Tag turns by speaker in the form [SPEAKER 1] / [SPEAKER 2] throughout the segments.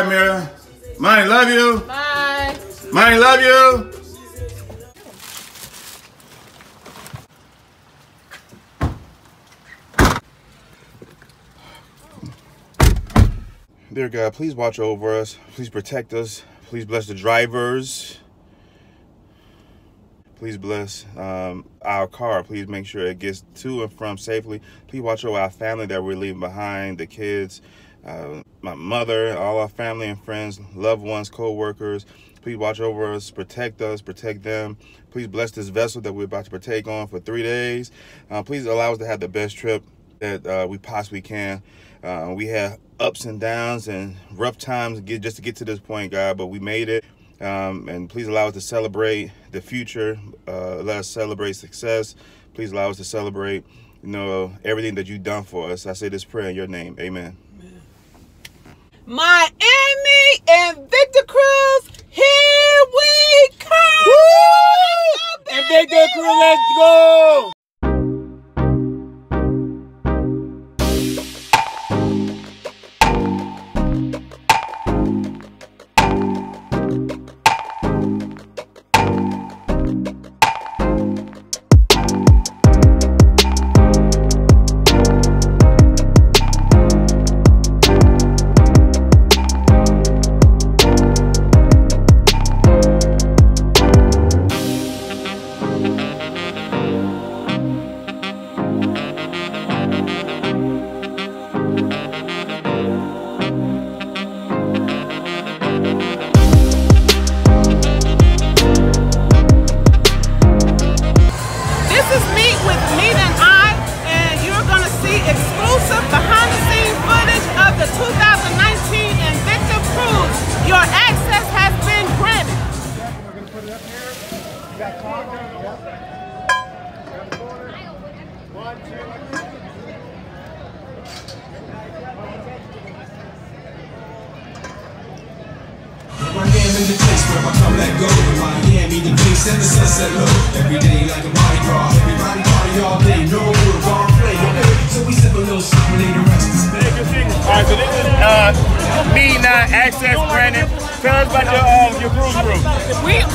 [SPEAKER 1] Bye, Mira. Money, love you.
[SPEAKER 2] Bye.
[SPEAKER 1] Money, love you. Dear God, please watch over us. Please protect us. Please bless the drivers. Please bless um, our car. Please make sure it gets to and from safely. Please watch over our family that we're leaving behind, the kids, uh, my mother, all our family and friends, loved ones, co-workers. Please watch over us, protect us, protect them. Please bless this vessel that we're about to partake on for three days. Uh, please allow us to have the best trip that uh, we possibly can. Uh, we had ups and downs and rough times get, just to get to this point, God, but we made it. Um, and please allow us to celebrate the future. Uh, let us celebrate success. Please allow us to celebrate, you know, everything that you've done for us. I say this prayer in your name. Amen.
[SPEAKER 2] Miami and Victor Cruz, here we come!
[SPEAKER 3] Woo!
[SPEAKER 2] Invicta Cruise,
[SPEAKER 4] let's go!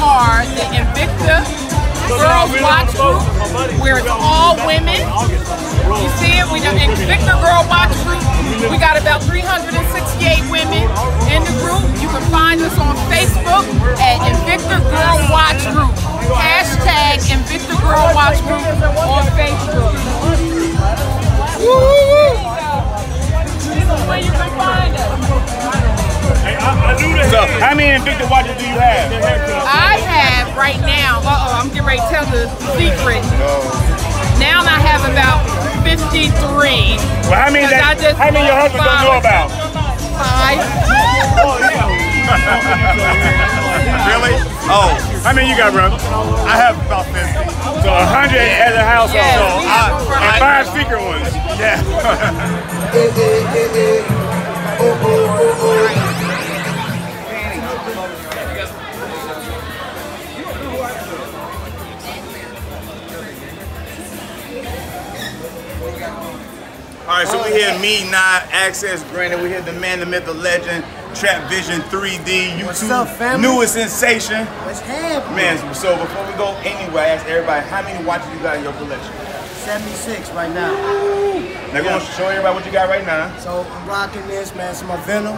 [SPEAKER 2] Are the Invicta Girls Watch Group, where it's all women. You see it? We got Invicta Girl Watch Group. We got about 368 women in the group. You can find us on Facebook at Invicta Girl Watch Group. Hashtag Invicta Girl Watch Group on Facebook. Woo. This is where you can find us.
[SPEAKER 3] So, how many Invicta watches do you have?
[SPEAKER 2] I have right now, uh oh, I'm getting ready to tell the secret. Now I have about 53.
[SPEAKER 3] Well, how many,
[SPEAKER 2] Because I
[SPEAKER 3] that,
[SPEAKER 2] just
[SPEAKER 3] how many your husband don't know about?
[SPEAKER 2] Five.
[SPEAKER 3] Really? Oh. How many you got, bro? I have about 50. So 100 as a household.
[SPEAKER 2] Yes,
[SPEAKER 3] so
[SPEAKER 2] we have
[SPEAKER 3] I- and
[SPEAKER 2] 100.
[SPEAKER 3] five secret ones. Yeah. right, so we here, me, not access granted. We here, the man, the myth, the legend, Trap Vision 3D, YouTube,
[SPEAKER 5] What's up, family?
[SPEAKER 3] newest sensation.
[SPEAKER 5] What's happening?
[SPEAKER 3] Man, so before we go anywhere, I ask everybody, how many watches you got in your collection?
[SPEAKER 5] 76 right now.
[SPEAKER 3] Now, go show everybody what you got right now.
[SPEAKER 5] So I'm rocking this, man. It's my Venom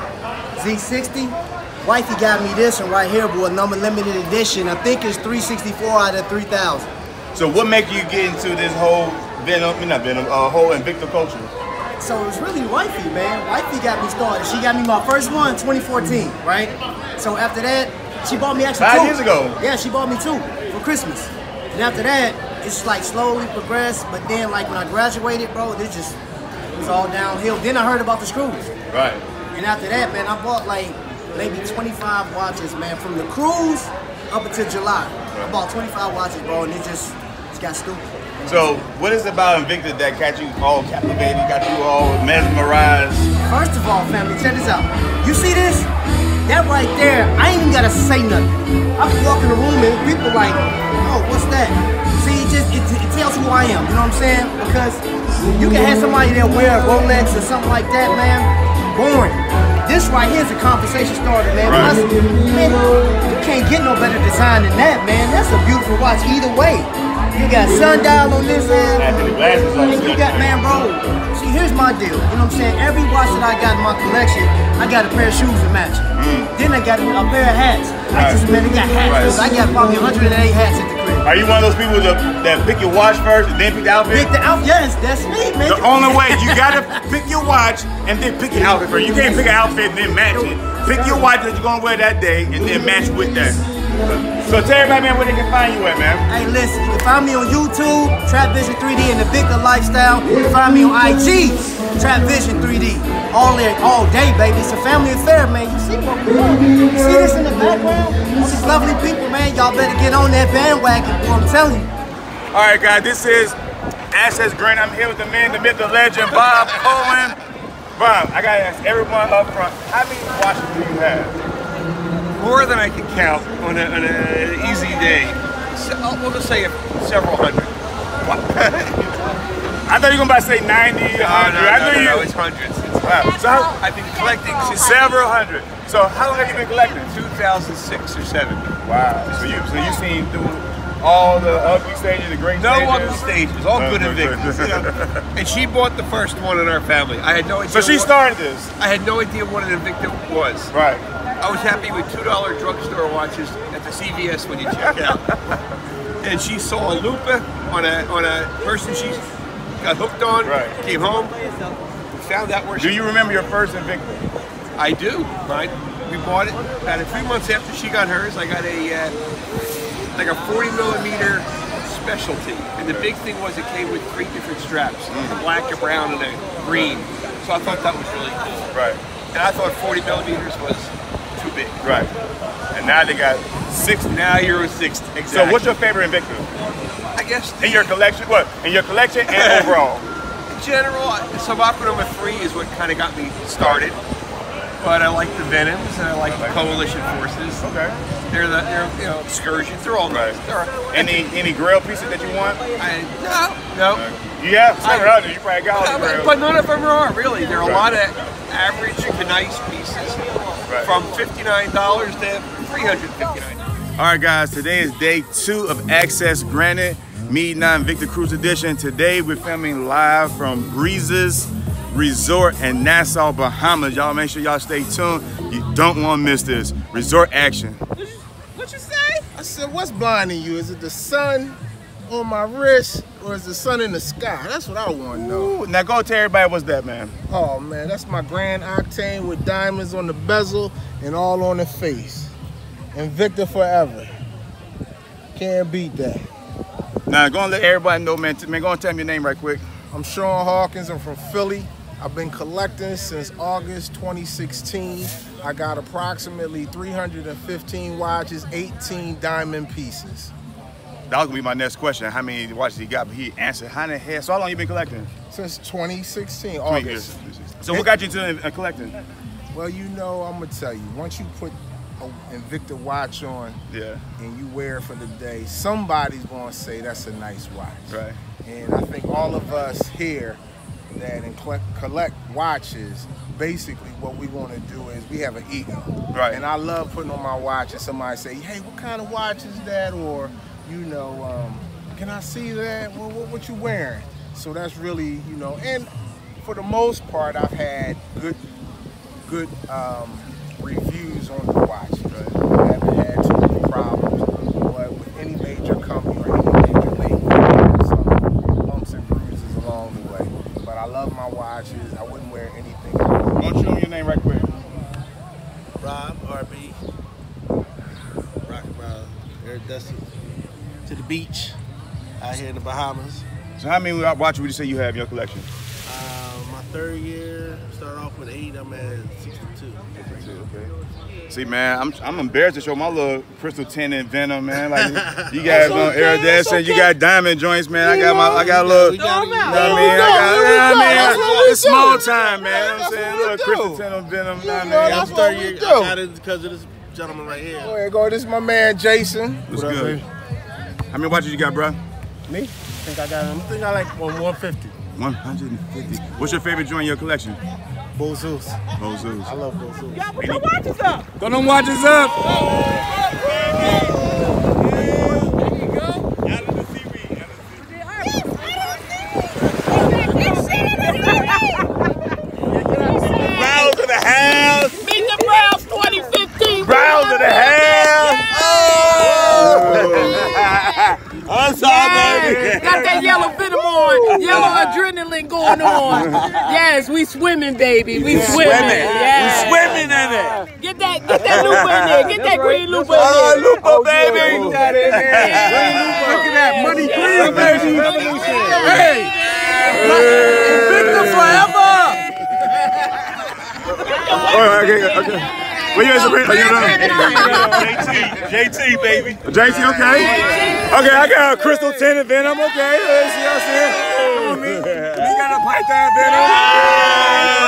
[SPEAKER 5] Z60. Wifey got me this one right here, boy. Number limited edition. I think it's 364 out of 3,000.
[SPEAKER 3] So, what make you get into this whole Venom, I mean, not Venom, uh, whole Invicta culture?
[SPEAKER 5] So it was really wifey, man. Wifey got me started. She got me my first one, 2014, right? So after that, she bought me actually
[SPEAKER 3] Five
[SPEAKER 5] two.
[SPEAKER 3] years ago?
[SPEAKER 5] Yeah, she bought me two for Christmas. And after that, it's like slowly progressed. But then, like when I graduated, bro, it just it was all downhill. Then I heard about the screws.
[SPEAKER 3] Right.
[SPEAKER 5] And after that, man, I bought like maybe 25 watches, man, from the cruise up until July. I bought 25 watches, bro, and it just, stupid.
[SPEAKER 3] So, what is it about Invicta that got you all captivated, got you all mesmerized?
[SPEAKER 5] First of all, family, check this out. You see this? That right there, I ain't even gotta say nothing. I walk in the room and people like, oh, what's that? See, it just it, it tells who I am. You know what I'm saying? Because you can have somebody that wear a Rolex or something like that, man. Boring. This right here is a conversation starter, man.
[SPEAKER 6] Right.
[SPEAKER 5] Plus, man, you can't get no better design than that, man. That's a beautiful watch either way. You got sundial on this end.
[SPEAKER 6] After glasses on,
[SPEAKER 5] And you got, man, bro. See, here's my deal. You know what I'm saying? Every watch that I got in my collection, I got a pair of shoes to match. Then I got a, pair of hats. I just, man, they got hats.
[SPEAKER 6] Mm. Right.
[SPEAKER 5] I got probably 108 hats at the crib.
[SPEAKER 1] Are you one of those people that, that pick your watch first and then pick the outfit?
[SPEAKER 5] Pick the out, yes, that's me, man.
[SPEAKER 1] The only way you gotta pick your watch and then pick your outfit first. You can't pick an outfit and then match it. Pick your watch that you're gonna wear that day and then match with that. So tell everybody, man, where they can find you at, man.
[SPEAKER 5] Hey, listen, you can find me on YouTube, Trap Vision 3D and the Invicta Lifestyle. You can find me on IG, Trap Vision 3D. All there, all day, baby. It's a family affair, man. You see what we doing? You see this in the background? All these lovely people, man. Y'all better get on that bandwagon, boy. I'm telling you.
[SPEAKER 1] All right, guys, this is Access Grant. I'm here with the man, the myth, the legend, Bob Cohen. Bob, I gotta ask everyone up front, how many watches do you have?
[SPEAKER 7] More than I can count on, an easy day. Uh, we'll just say several hundred.
[SPEAKER 1] I thought you were gonna about say 90, 100.
[SPEAKER 7] No, no,
[SPEAKER 1] I
[SPEAKER 7] no,
[SPEAKER 1] knew
[SPEAKER 7] no,
[SPEAKER 1] you.
[SPEAKER 7] no, it's hundreds. It's
[SPEAKER 1] Wow. So,
[SPEAKER 7] I've been collecting
[SPEAKER 1] several hundred. So, how long have you been collecting?
[SPEAKER 7] 2006 or 7.
[SPEAKER 1] Wow. So you, so you seen through all the ugly stages, the great
[SPEAKER 7] No
[SPEAKER 1] stages.
[SPEAKER 7] ugly stages, all
[SPEAKER 1] No,
[SPEAKER 7] good
[SPEAKER 1] no,
[SPEAKER 7] Invictus.
[SPEAKER 1] good.
[SPEAKER 7] you know. And she bought the first one in our family. I had no idea.
[SPEAKER 1] So she started this.
[SPEAKER 7] I had no idea what an Invicta was.
[SPEAKER 1] Right.
[SPEAKER 7] I was happy with two dollar drugstore watches at the CVS when you check out. and she saw a Lupah on a on a person she got hooked on.
[SPEAKER 1] Right.
[SPEAKER 7] Came home, found out where
[SPEAKER 1] Do you remember your first Invicta?
[SPEAKER 7] I do. Right. We bought it about a few months after she got hers. I got a uh, like a 40 millimeter specialty, and the big thing was it came with three different straps: a black, a brown, and a green. So I thought that was really cool.
[SPEAKER 1] Right.
[SPEAKER 7] And I thought 40 millimeters was big.
[SPEAKER 1] Right. And now they got six.
[SPEAKER 7] Now you're a 60. Exactly.
[SPEAKER 1] So what's your favorite Invicta?
[SPEAKER 7] I guess
[SPEAKER 1] In your collection? What? In your collection and overall?
[SPEAKER 7] in general, Subopera number three is what kind of got me started. But I like the Venoms and I like the Coalition Forces.
[SPEAKER 1] Okay.
[SPEAKER 7] They're the they're you know excursions. They're all
[SPEAKER 1] Right. Any any grill pieces that you want?
[SPEAKER 7] I, no, no.
[SPEAKER 1] Yeah, some there. You probably got all the
[SPEAKER 7] but, but none of them are really. There are a lot of average to nice pieces
[SPEAKER 1] Right.
[SPEAKER 7] from fifty-nine dollars to $359.
[SPEAKER 1] All right, guys. Today is day two of Access Granted, Me Nine Invicta Cruise Edition. Today we're filming live from Breezes Resort in Nassau, Bahamas. Y'all make sure y'all stay tuned. You don't want to miss this resort action.
[SPEAKER 4] What you say?
[SPEAKER 8] I said, what's blinding you? Is it the sun on my wrist or is the sun in the sky? That's what I want to know.
[SPEAKER 1] Now go tell everybody what's that, man.
[SPEAKER 8] Oh man, that's my Grand Octane with diamonds on the bezel and all on the face. Invicta forever. Can't beat that.
[SPEAKER 1] Now go and let everybody know, man. Man, go and tell me your name right quick.
[SPEAKER 8] I'm Sean Hawkins. I'm from Philly. I've been collecting since August 2016. I got approximately 315 watches, 18 diamond pieces.
[SPEAKER 1] That was gonna be my next question. How many watches he got? But he answered. How the hell? So how long you been collecting?
[SPEAKER 8] Since 2016, August.
[SPEAKER 1] So what got you into uh, collecting?
[SPEAKER 8] Well, you know, I'm gonna tell you. Once you put a Invicta watch on
[SPEAKER 1] Yeah.
[SPEAKER 8] and you wear it for the day, somebody's gonna say that's a nice watch.
[SPEAKER 1] Right.
[SPEAKER 8] And I think all of us here that in collect, collect watches, basically what we want to do is we have an ego.
[SPEAKER 1] Right.
[SPEAKER 8] And I love putting on my watch and somebody say, hey, what kind of watch is that? Or, you know, um, can I see that? Well, what, what you wearing? So that's really, you know, and for the most part, I've had good, good um, reviews on the watch. But I haven't had too many problems. But with any major company or any major label, there's some bumps and bruises along the way. But I love my watches. I wouldn't wear anything else.
[SPEAKER 1] Why don't you show me your name right quick?
[SPEAKER 9] Rob, RB, rocking around iridescent to the beach out here in the Bahamas.
[SPEAKER 1] So how many watches would you say you have in your collection?
[SPEAKER 9] Uh, my third year, started off with eight, I'm at 62.
[SPEAKER 1] See, man, I'm I'm embarrassed to show my little crystal tinted venom, man. Like you guys on iridescent, you got diamond joints, man. I got my I got a little. You know
[SPEAKER 9] gotta-
[SPEAKER 1] what I mean? I got, you know what I mean? It's small time, man. You know what I'm saying? Little crystal tinted venom, you know what I mean?
[SPEAKER 9] I'm
[SPEAKER 8] That's what
[SPEAKER 9] third
[SPEAKER 8] we
[SPEAKER 9] year,
[SPEAKER 8] do.
[SPEAKER 9] I got it because of this gentleman right here.
[SPEAKER 8] Go ahead, go. This is my man Jason.
[SPEAKER 1] What's good? How many watches you got, bro?
[SPEAKER 9] Me? I think I got. I think I like one 150.
[SPEAKER 1] 150. What's your favorite joint in your collection?
[SPEAKER 8] Bozus.
[SPEAKER 1] Bozus.
[SPEAKER 8] I love Bozus.
[SPEAKER 4] Y'all put your watches up.
[SPEAKER 1] Throw them watches up. Oh, Browns to the house.
[SPEAKER 4] Meet the Browns 2015.
[SPEAKER 1] Browns to the house. Oh. I'm sorry, baby.
[SPEAKER 4] Got that yellow venom on, yellow adrenaline going on. Yes, we swimming, baby. We swimming. Yes.
[SPEAKER 1] Swimming in it.
[SPEAKER 4] Get that, get that loop in there. Get that green loop oh, oh, in there.
[SPEAKER 1] Oh,
[SPEAKER 4] there.
[SPEAKER 1] Lupah, baby.
[SPEAKER 8] Look at that money green, baby.
[SPEAKER 1] Hey.
[SPEAKER 8] Invicta forever.
[SPEAKER 1] Oh, okay, okay. Where you at, Sabrina? Are you done? JT, JT, baby. JT, okay. Okay, I got a crystal tinted venom. Okay, let's see, I see it. Come on, me. You got a python venom.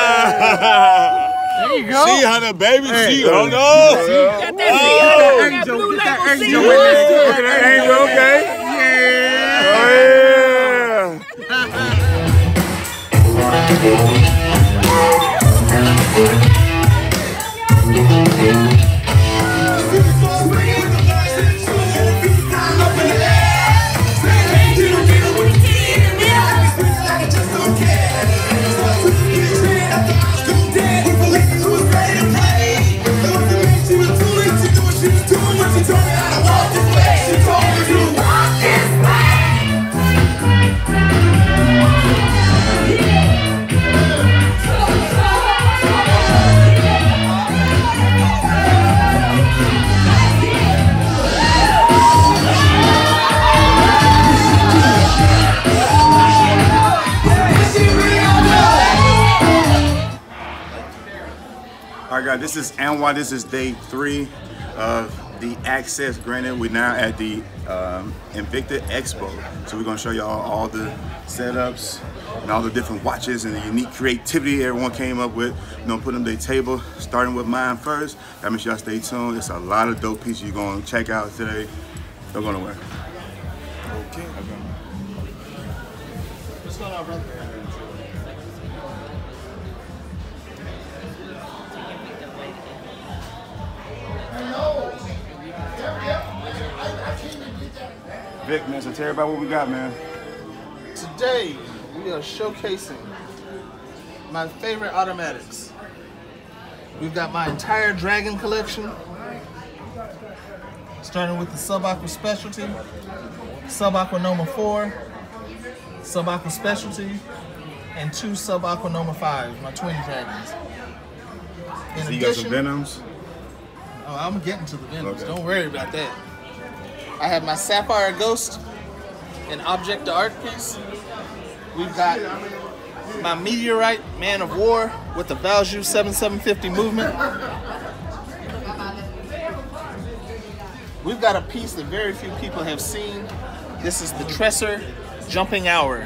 [SPEAKER 8] There you go.
[SPEAKER 1] See how the baby see. Oh no.
[SPEAKER 4] Got that,
[SPEAKER 1] Oh.
[SPEAKER 4] that blue
[SPEAKER 8] Get that
[SPEAKER 4] label
[SPEAKER 8] angel
[SPEAKER 4] seal.
[SPEAKER 8] with that
[SPEAKER 1] Look at that angel, okay. Oh, yeah. right, guys, this is Anwar. This is day three of the access granted. We're now at the um, Invicta Expo. So we're gonna show y'all all the setups and all the different watches and the unique creativity everyone came up with. You know, put them their table, starting with mine first. That sure y'all stay tuned. It's a lot of dope pieces you're gonna check out today. Don't go nowhere. Okay. Vic, man, so tell everybody what we got, man.
[SPEAKER 10] Today, we are showcasing my favorite automatics. We've got my entire Dragon collection, starting with the Sub Aqua Specialty, Sub Aqua Noma 4, Sub Aqua Specialty, and two Sub Aqua Noma 5, my twin dragons. In
[SPEAKER 1] So you got some Venoms.
[SPEAKER 10] Oh, I'm getting to the Venoms.
[SPEAKER 1] Okay.
[SPEAKER 10] Don't worry about that. I have my Sapphire Ghost, an object to art piece. We've got my Meteorite Man of War with the Valjoux 7750 movement. We've got a piece that very few people have seen. This is the Tresser Jumping Hour.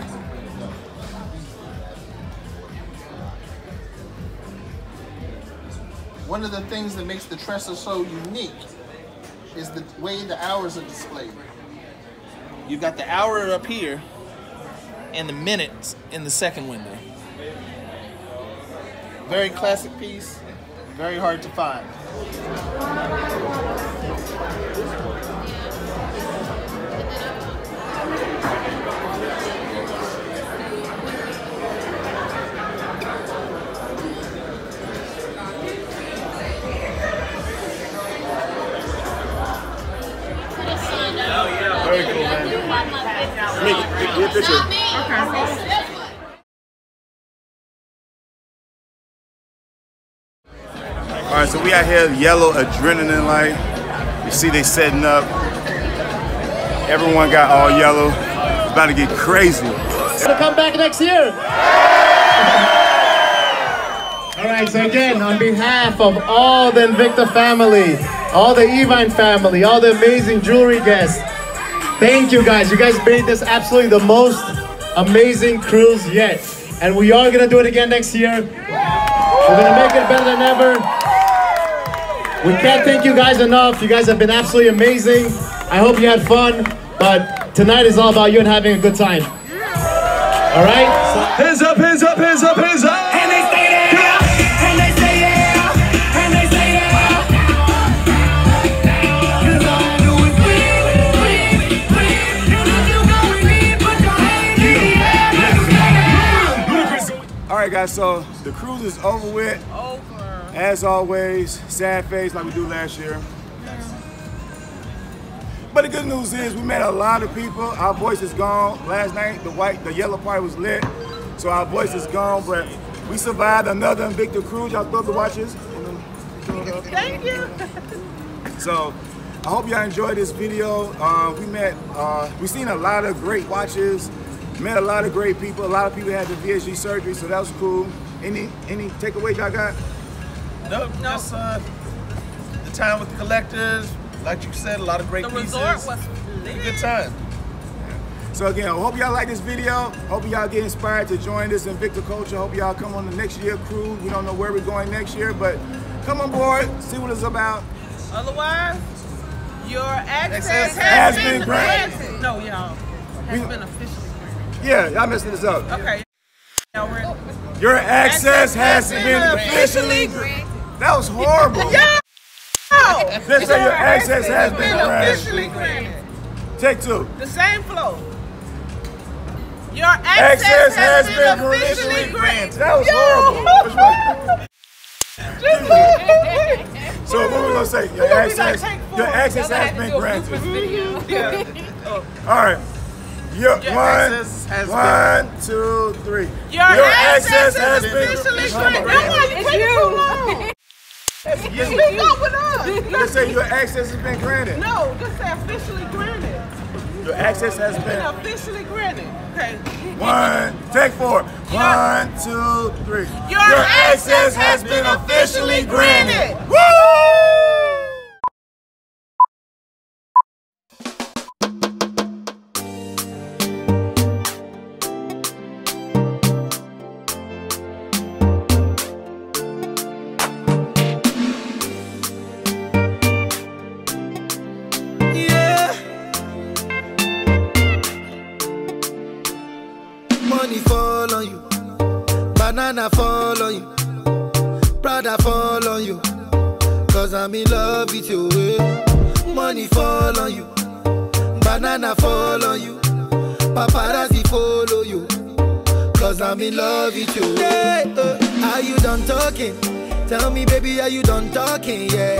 [SPEAKER 10] One of the things that makes the Tresser so unique is the way the hours are displayed. You've got the hour up here and the minutes in the second window. Very classic piece, very hard to find.
[SPEAKER 1] So we out here, yellow adrenaline light. You see they setting up. Everyone got all yellow. It's about to get crazy.
[SPEAKER 2] to come back next year. All right, so again, on behalf of all the Invicta family, all the Evine family, all the amazing jewelry guests, thank you guys. You guys made this absolutely the most amazing cruise yet. And we are gonna do it again next year. We're gonna make it better than ever. We can't thank you guys enough. You guys have been absolutely amazing. I hope you had fun, but tonight is all about you and having a good time. All right?
[SPEAKER 1] Hands up, hands up, hands up, hands up.
[SPEAKER 3] And they stay there, and they stay there, and they stay there. 'Cause all I do is breathe, breathe, breathe. And if you going in, put your hands in the air, let's get.
[SPEAKER 1] All right, guys. So the cruise is over with.
[SPEAKER 4] Oh.
[SPEAKER 1] As always, sad face like we do last year. But the good news is we met a lot of people. Our voice is gone. Last night the white, the yellow party was lit, so our voice is gone. But we survived another Invicta cruise. Y'all throw up the watches.
[SPEAKER 4] Thank you.
[SPEAKER 1] So I hope y'all enjoyed this video. Uh, we met, uh, we seen a lot of great watches, met a lot of great people. A lot of people had the VSG surgery, so that was cool. Any any takeaways y'all got?
[SPEAKER 10] Nope, just uh, the time with the collectors. Like you said, a lot of great
[SPEAKER 4] The
[SPEAKER 10] pieces.
[SPEAKER 4] resort was lit.
[SPEAKER 10] Good time.
[SPEAKER 1] So again, I hope y'all like this video. Hope y'all get inspired to join this Invicta culture. Hope y'all come on the next year cruise. We don't know where we're going next year, but come on board, see what it's about.
[SPEAKER 4] Otherwise, your access
[SPEAKER 1] Access
[SPEAKER 4] has,
[SPEAKER 1] has
[SPEAKER 4] been,
[SPEAKER 1] been granted.
[SPEAKER 4] granted. No, y'all. Has
[SPEAKER 1] We-
[SPEAKER 4] been officially granted.
[SPEAKER 1] Yeah, y'all messing this up.
[SPEAKER 4] Okay. Y'all ready?
[SPEAKER 1] Your access has been officially. That was horrible. Let's say your access has been
[SPEAKER 4] officially
[SPEAKER 1] granted.
[SPEAKER 4] granted.
[SPEAKER 1] Take two.
[SPEAKER 4] The same flow. Your access,
[SPEAKER 1] Access
[SPEAKER 4] has,
[SPEAKER 1] has
[SPEAKER 4] been,
[SPEAKER 1] been
[SPEAKER 4] officially
[SPEAKER 1] officially
[SPEAKER 4] granted.
[SPEAKER 1] That was horrible. So what we gonna say? Your access, your access has been granted. Yeah. Oh. All right. Your,
[SPEAKER 10] Your
[SPEAKER 1] one,
[SPEAKER 10] access has
[SPEAKER 1] one, two, three.
[SPEAKER 4] Your, access, has officially granted. Nobody
[SPEAKER 11] It's
[SPEAKER 4] waiting
[SPEAKER 11] you.
[SPEAKER 4] Long. Speak up with us.
[SPEAKER 1] Let's say your access has been granted.
[SPEAKER 4] No, just say officially granted.
[SPEAKER 1] Your access has
[SPEAKER 4] Been
[SPEAKER 1] been
[SPEAKER 4] officially granted. Okay.
[SPEAKER 1] one. Take four. One, two, three.
[SPEAKER 4] Your access has been officially granted.
[SPEAKER 1] Woo!
[SPEAKER 3] I'm in love with you. eh. Money fall on you, banana fall on you, paparazzi follow you. Cause I'm in love with you. Yeah, uh, are you done talking? Tell me, baby, are you done talking? Yeah.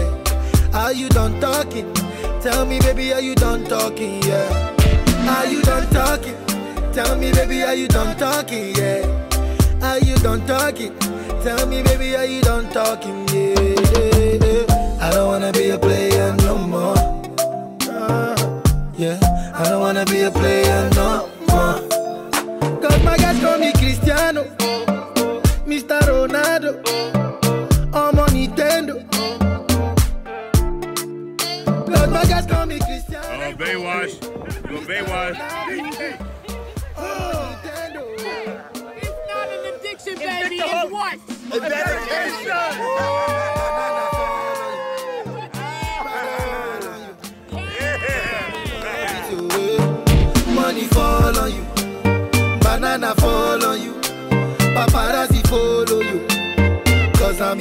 [SPEAKER 3] Are you done talking? Tell me, baby, are you done talking? Yeah. Are you done talking? Tell me, baby, are you done talking? Yeah. Are you done talking? Tell me, baby, are you done talking? Yeah. yeah, yeah. I don't wanna be a player no more. Yeah. I don't wanna be a player no more. Cause my guys call me Cristiano, Mr. Ronaldo, I'm on Nintendo. Cause my guys call me Cristiano.
[SPEAKER 1] Oh, Baywatch. Go Baywatch.
[SPEAKER 3] Oh, Nintendo.
[SPEAKER 11] It's not an addiction, baby. It's what?
[SPEAKER 3] Money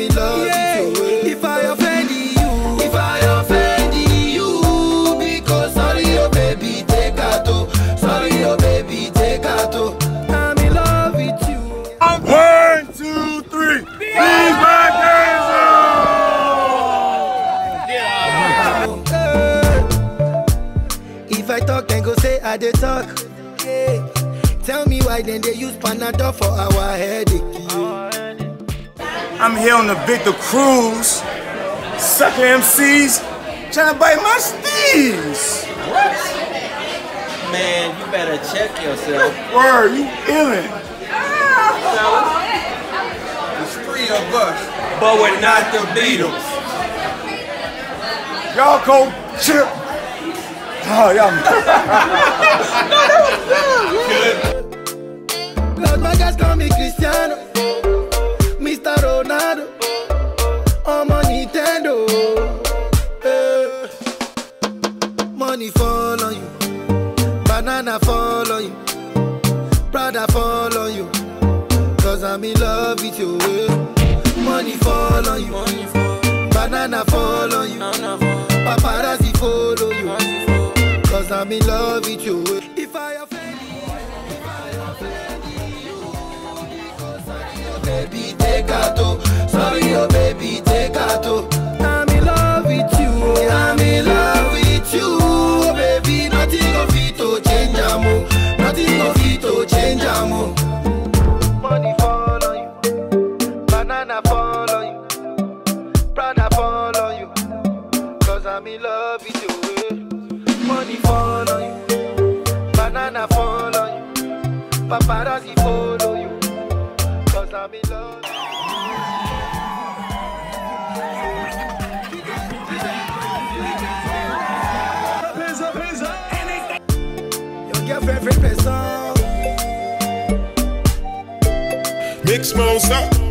[SPEAKER 3] I'm in love you. If I offend you, if I offend you, because sorry, oh baby, take out. oh. Sorry, oh baby, take out. oh. I'm in love with you.
[SPEAKER 1] One, two, three. Please my
[SPEAKER 3] If I talk, then go say I dey talk. Yeah. Tell me why then they use Panadol for our headache.
[SPEAKER 1] I'm here on the Victor Cruise. Sucker MCs trying to bite my steez.
[SPEAKER 10] Man, you better check yourself.
[SPEAKER 1] Word, you illin'.
[SPEAKER 10] There's three of us, but we're not the Beatles.
[SPEAKER 1] Y'all go chip. Oh, y'all.
[SPEAKER 3] no, that was Cause my guys call me Cristiano, On Nintendo. Eh. Money fall on you, banana fall on you, Prada fall on Cause I'm in love with you. eh. Money fall on you. Banana fall on you. Paparazzi follow you. Cause I'm in love with you. If I offend you, if you, your baby, take out. oh. Sorry, oh baby, oh. I'm in love with you. oh. I'm in love with you. Oh, baby, nothing of it to change, amo. Nothing of it to change, amo. Money fall on you. Banana fall on you. Prada fall on you. Cause I'm in love with you. eh. Money fall on you. Banana fall on you. Paparazzi follow you. Cause I'm in love. Girlfriend, friend, person.
[SPEAKER 12] Mix monster.